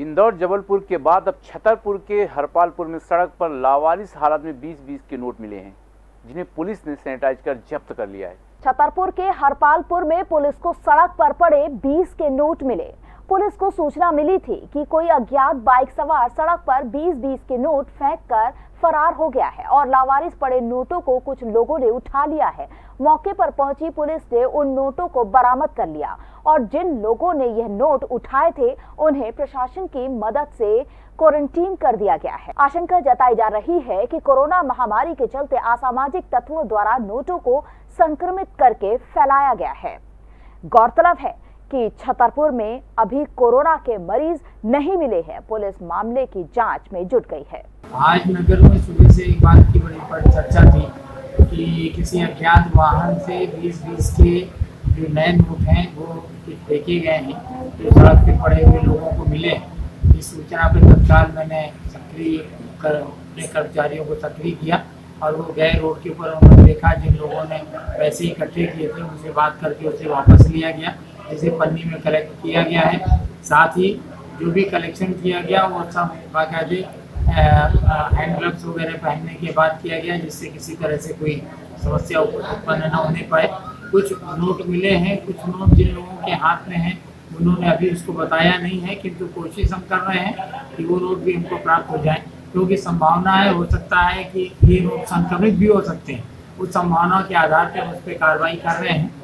इंदौर, जबलपुर के बाद अब छतरपुर के हरपालपुर में सड़क पर लावारिस हालत में 20-20 के नोट मिले हैं, जिन्हें पुलिस ने सैनिटाइज कर जब्त कर लिया है। छतरपुर के हरपालपुर में पुलिस को सड़क पर पड़े 20 के नोट मिले। पुलिस को सूचना मिली थी कि कोई अज्ञात बाइक सवार सड़क पर 20-20 के नोट फेंक कर फरार हो गया है और लावारिस पड़े नोटों को कुछ लोगों ने उठा लिया है। मौके पर पहुँची पुलिस ने उन नोटों को बरामद कर लिया और जिन लोगों ने यह नोट उठाए थे, उन्हें प्रशासन की मदद से क्वारंटीन कर दिया गया है। आशंका जताई जा रही है कि कोरोना महामारी के चलते असामाजिक तत्वों द्वारा नोटों को संक्रमित करके फैलाया गया है। गौरतलब है कि छतरपुर में अभी कोरोना के मरीज़ नहीं मिले हैं। पुलिस मामले की जाँच में जुट गई है। आज नगर में सुबह से एक बात की बड़ी बड़ी चर्चा थी कि किसी अज्ञात वाहन से 20-20 के जो नए नोट हैं, वो देखे गए हैं जो सड़क पे पड़े हुए लोगों को मिले। इस सूचना पे तत्काल मैंने सक्रिय कर, अपने कर्मचारियों को सक्रिय किया और वो गए रोड के ऊपर। उन्होंने देखा जिन लोगों ने पैसे इकट्ठे किए थे, उनसे बात करके उसे वापस लिया गया। जिसे पन्नी में कलेक्ट किया गया है। साथ ही जो भी कलेक्शन किया गया, वो सब बाकायदे हैंड ग्लव्स वगैरह पहनने के बाद किया गया, जिससे किसी तरह से कोई समस्या उत्पन्न न होने पाए। कुछ नोट मिले हैं, कुछ नोट जिन लोगों के हाथ में हैं, उन्होंने अभी उसको बताया नहीं है, किंतु कोशिश हम कर रहे हैं कि वो नोट भी हमको प्राप्त हो जाए, क्योंकि संभावना है, हो सकता है कि ये नोट संक्रमित भी हो सकते हैं। उस संभावना के आधार पर हम उस पर कार्रवाई कर रहे हैं।